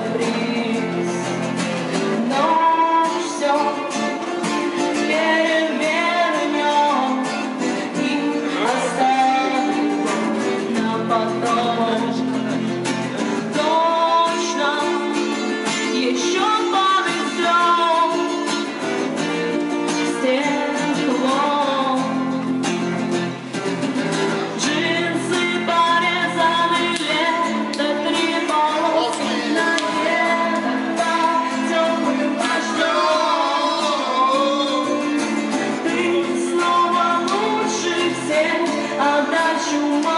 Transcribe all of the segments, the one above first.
sempre. you want.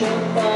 no.